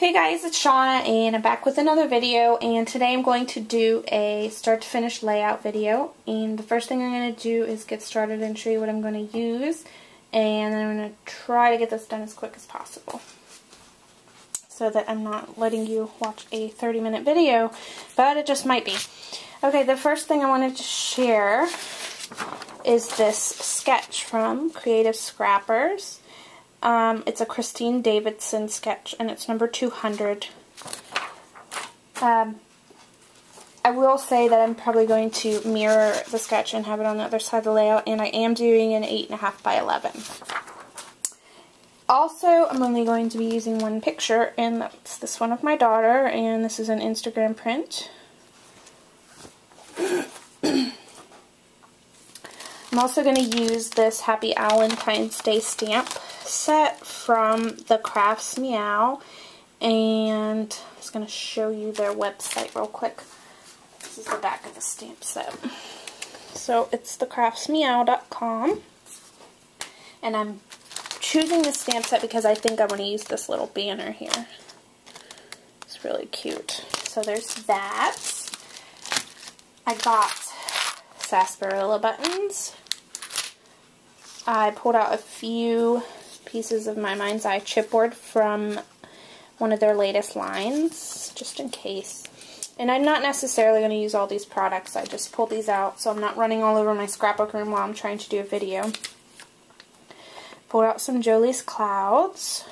Hey guys, it's Shauna and I'm back with another video and today I'm going to do a start to finish layout video and the first thing I'm going to do is get started and show you what I'm going to use and then I'm going to try to get this done as quick as possible so that I'm not letting you watch a 30 minute video but it just might be. Okay, the first thing I wanted to share is this sketch from Creative Scrappers um, it's a Christine Davidson sketch, and it's number 200. Um, I will say that I'm probably going to mirror the sketch and have it on the other side of the layout, and I am doing an 8.5 by 11. Also, I'm only going to be using one picture, and that's this one of my daughter, and this is an Instagram print. I'm also going to use this Happy Valentine's Day stamp set from the Crafts Meow and I'm just going to show you their website real quick. This is the back of the stamp set. So it's thecraftsmeow.com and I'm choosing the stamp set because I think I want to use this little banner here. It's really cute. So there's that. I got sarsaparilla buttons. I pulled out a few pieces of my Mind's Eye chipboard from one of their latest lines, just in case. And I'm not necessarily going to use all these products. I just pulled these out so I'm not running all over my scrapbook room while I'm trying to do a video. Pulled out some Jolee's Clouds.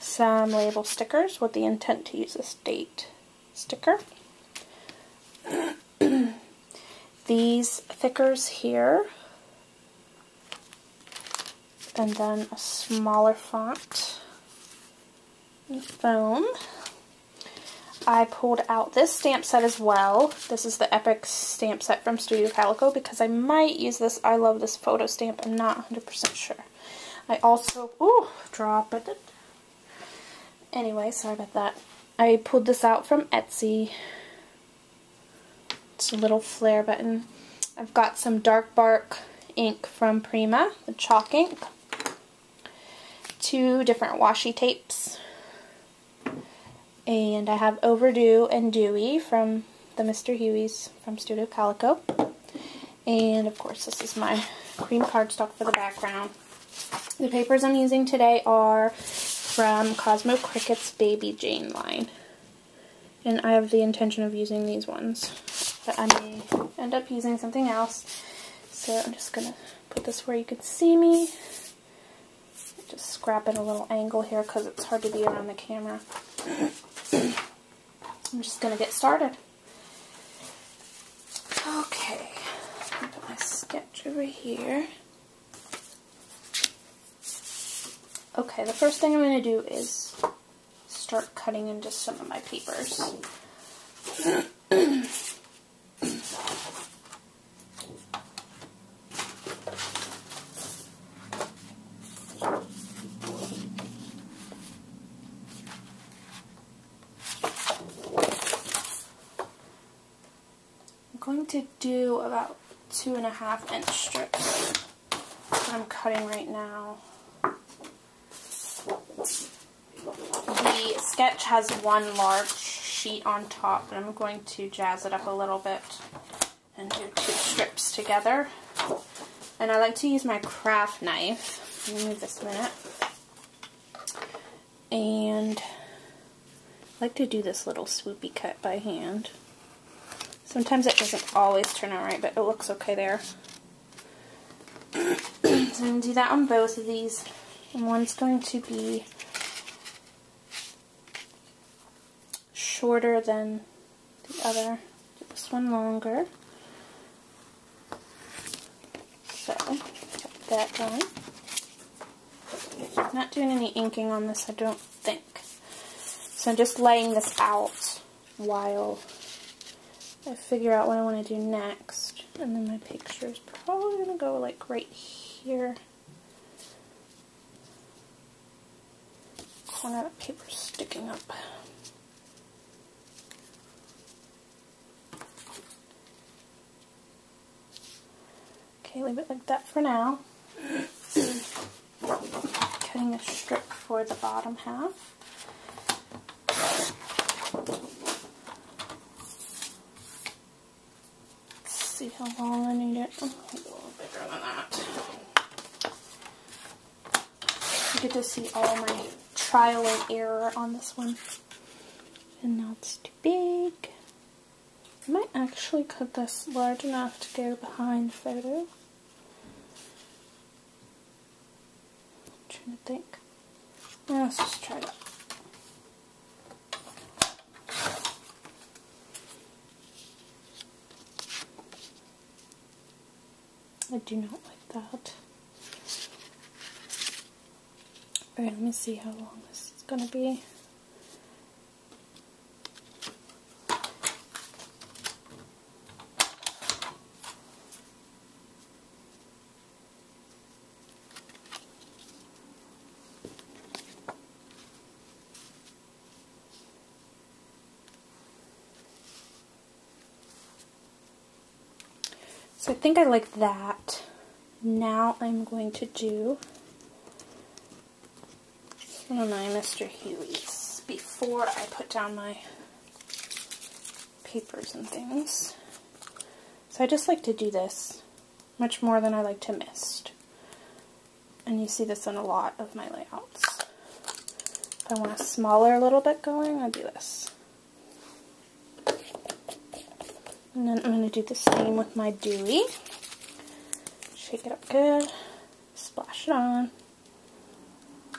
Some label stickers with the intent to use this date sticker. These stickers here and then a smaller font foam. I pulled out this stamp set as well. This is the Epic stamp set from Studio Calico because I might use this. I love this photo stamp. I'm not 100% sure. I also, ooh, drop it. Anyway, sorry about that. I pulled this out from Etsy. It's a little flare button. I've got some Dark Bark ink from Prima, the chalk ink two different washi tapes. And I have Overdue and Dewey from the Mr. Huey's from Studio Calico. And of course this is my cream cardstock for the background. The papers I'm using today are from Cosmo Cricket's Baby Jane line. And I have the intention of using these ones. But I may end up using something else. So I'm just going to put this where you can see me just scrap in a little angle here because it's hard to be around the camera. I'm just going to get started. Okay, put my sketch over here. Okay, the first thing I'm going to do is start cutting into some of my papers. Going to do about two and a half inch strips I'm cutting right now. The sketch has one large sheet on top, and I'm going to jazz it up a little bit and do two strips together. And I like to use my craft knife. Let me move this a minute. And I like to do this little swoopy cut by hand. Sometimes it doesn't always turn out right, but it looks okay there. so I'm going to do that on both of these. And one's going to be shorter than the other. Do this one longer. So, that done. not doing any inking on this, I don't think. So I'm just laying this out while I figure out what I want to do next. And then my picture is probably going to go like right here. Corner of paper sticking up. Okay, leave it like that for now. Cutting a strip for the bottom half. See how long I need it. Oh, a little bigger than that. You get to see all my trial and error on this one. And now it's too big. I might actually cut this large enough to go behind photo. I'm trying to think. Let's just try that. Do not like that. Alright, let me see how long this is going to be. So I think I like that. Now I'm going to do one of my Mr. Huey's before I put down my papers and things. So I just like to do this much more than I like to mist. And you see this in a lot of my layouts. If I want a smaller little bit going, I do this. And then I'm going to do the same with my Dewey. Shake it up good. Splash it on.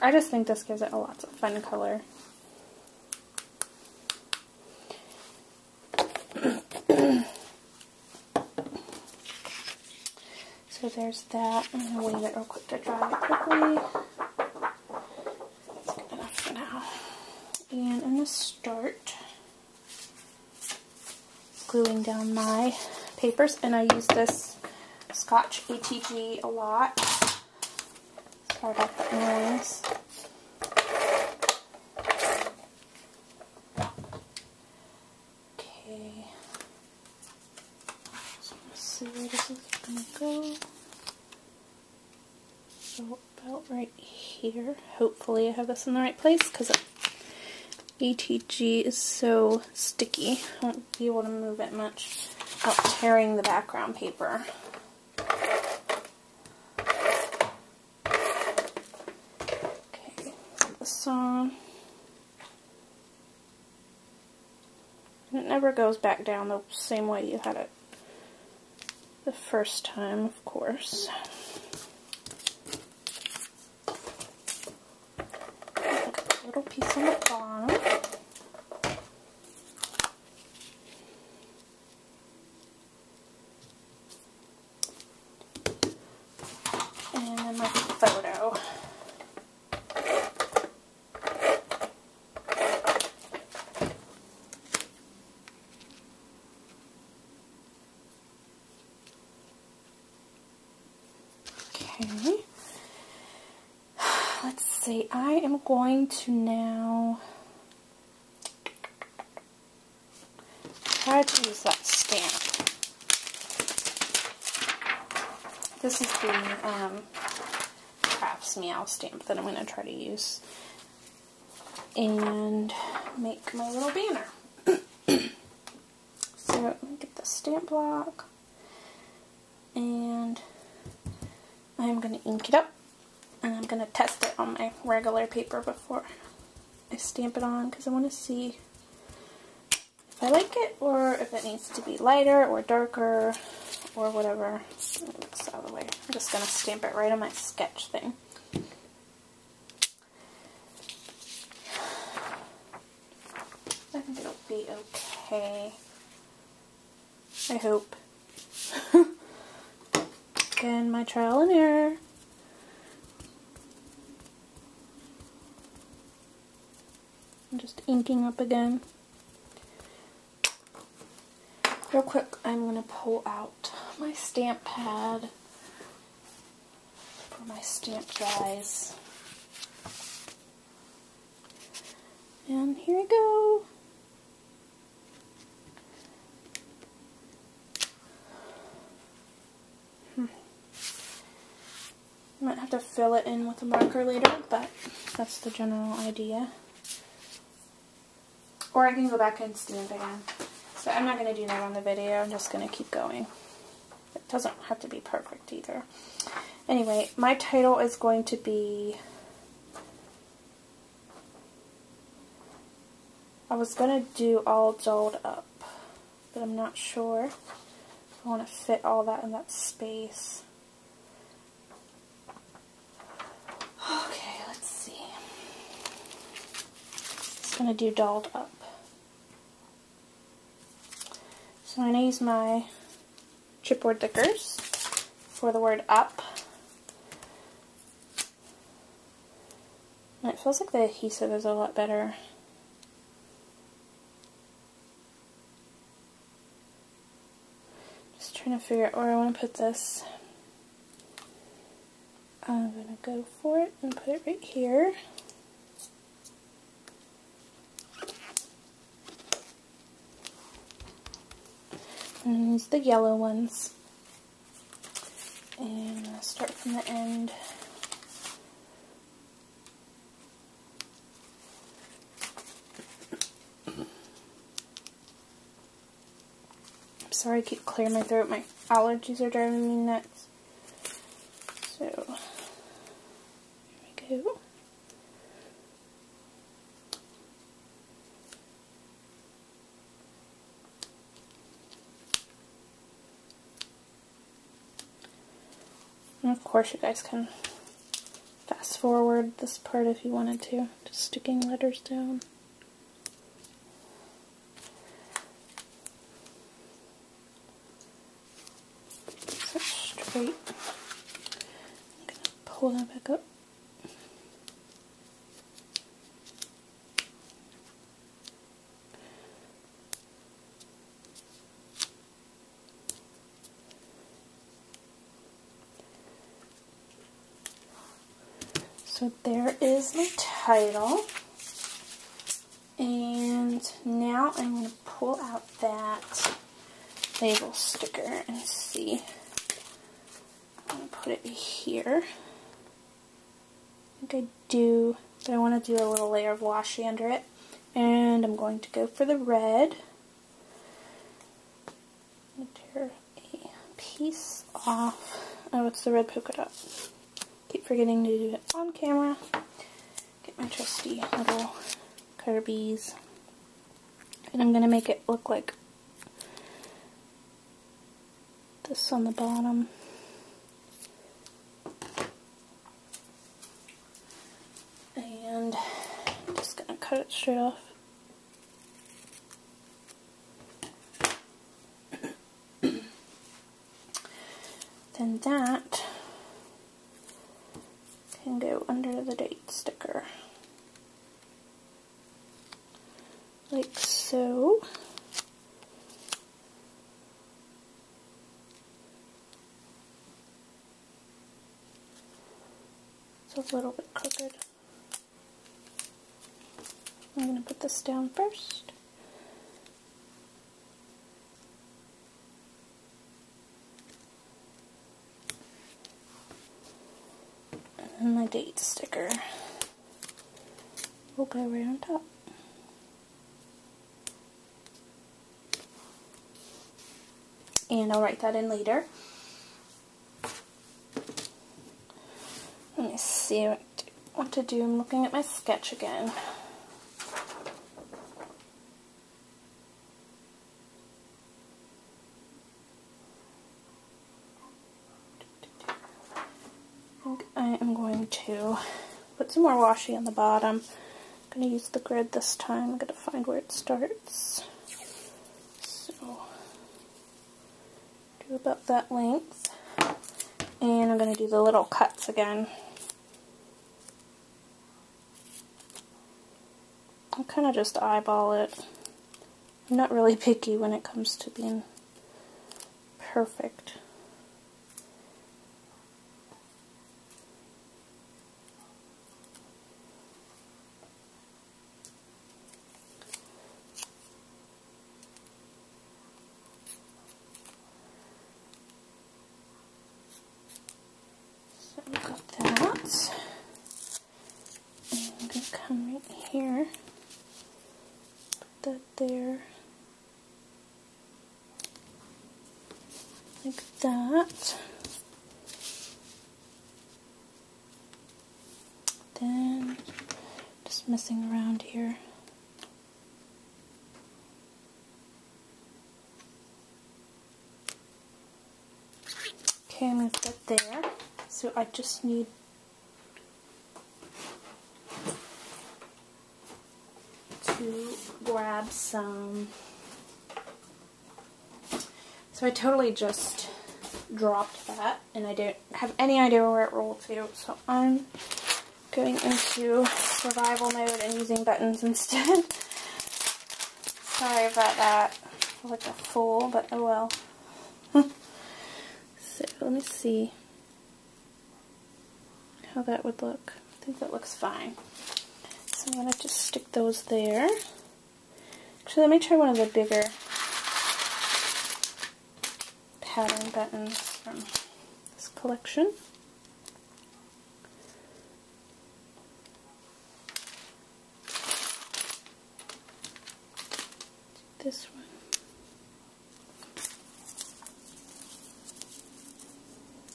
I just think this gives it a lots of fun color. so there's that. I'm going to wait it real quick to dry quickly. It's good enough for now. And I'm going to start gluing down my papers and I use this Scotch ATG a lot. Sorry about the noise. Okay. So let's see where this is gonna go. So about right here. Hopefully I have this in the right place because ATG is so sticky. I won't be able to move it much without tearing the background paper. Okay, this on. And it never goes back down the same way you had it the first time, of course. Little piece on the bottom. And then my photo. Okay let's see, I am going to now try to use that stamp. This is the um, Crafts Meow stamp that I'm going to try to use and make my little banner. so let me get the stamp block and I'm going to ink it up and I'm going to test it on my regular paper before I stamp it on because I want to see if I like it or if it needs to be lighter or darker or whatever. It's out of the way. I'm just going to stamp it right on my sketch thing. I think it'll be okay. I hope. Again, my trial and error. I'm just inking up again. Real quick, I'm going to pull out my stamp pad for my stamp guys. And here we go. Hmm. Might have to fill it in with a marker later, but that's the general idea. Or I can go back and stand again. So I'm not going to do that on the video. I'm just going to keep going. It doesn't have to be perfect either. Anyway, my title is going to be... I was going to do all dolled up, but I'm not sure I want to fit all that in that space. Okay, let's see. Just going to do dolled up. So I'm going to use my chipboard thickers for the word up. And it feels like the adhesive is a lot better. Just trying to figure out where I want to put this. I'm going to go for it and put it right here. And the yellow ones. And start from the end. I'm sorry I keep clearing my throat. My allergies are driving me nuts. So, here we go. And of course you guys can fast forward this part if you wanted to, just sticking letters down. So straight. I'm to pull that back up. So there is my title. And now I'm going to pull out that label sticker and see. I'm going to put it here. I think I do, but I want to do a little layer of washi under it. And I'm going to go for the red. tear a piece off. Oh, it's the red polka dot forgetting to do it on camera. Get my trusty little Kirby's. And I'm going to make it look like this on the bottom. And I'm just going to cut it straight off. then that can go under the date sticker. Like so. It's a little bit crooked. I'm going to put this down first. and my date sticker will go right on top. And I'll write that in later. Let me see what to do. I'm looking at my sketch again. I am going to put some more washi on the bottom. I'm going to use the grid this time. I'm going to find where it starts. So, do about that length. And I'm going to do the little cuts again. I kind of just eyeball it. I'm not really picky when it comes to being perfect. That there. Like that. Then just messing around here. Okay, I'm to put there. So I just need to grab some. So I totally just dropped that and I don't have any idea where it rolled to. So I'm going into survival mode and using buttons instead. Sorry about that. like a fool, but oh well. so let me see how that would look. I think that looks fine. So I'm going to just stick those there. Actually, let me try one of the bigger pattern buttons from this collection. This one.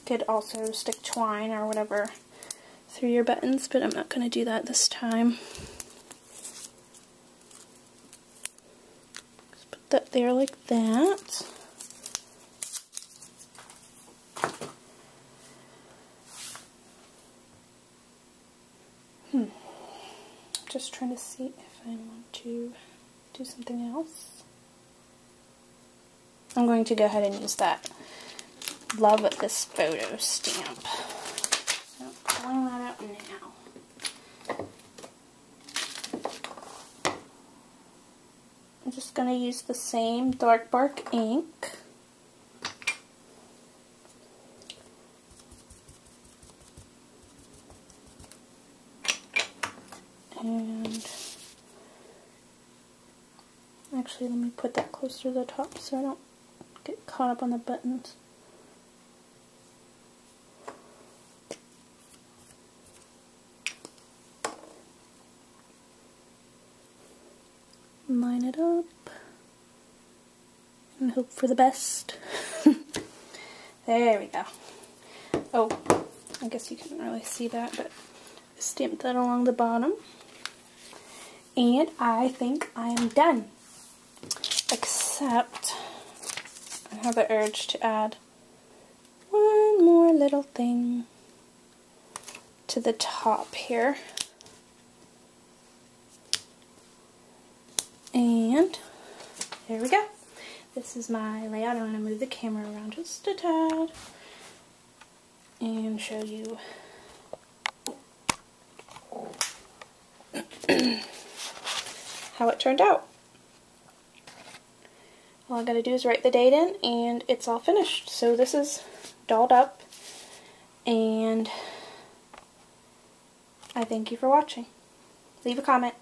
Could also stick twine or whatever through your buttons, but I'm not going to do that this time. Just put that there like that. Hmm. Just trying to see if I want to do something else. I'm going to go ahead and use that Love this photo stamp pulling that out now. I'm just going to use the same dark bark ink. And actually let me put that closer to the top so I don't get caught up on the buttons. line it up and hope for the best. there we go. Oh, I guess you can't really see that, but I stamped that along the bottom. And I think I am done. Except I have the urge to add one more little thing to the top here. And there we go. This is my layout. I'm going to move the camera around just a tad and show you how it turned out. All I gotta do is write the date in and it's all finished. So this is dolled up and I thank you for watching. Leave a comment.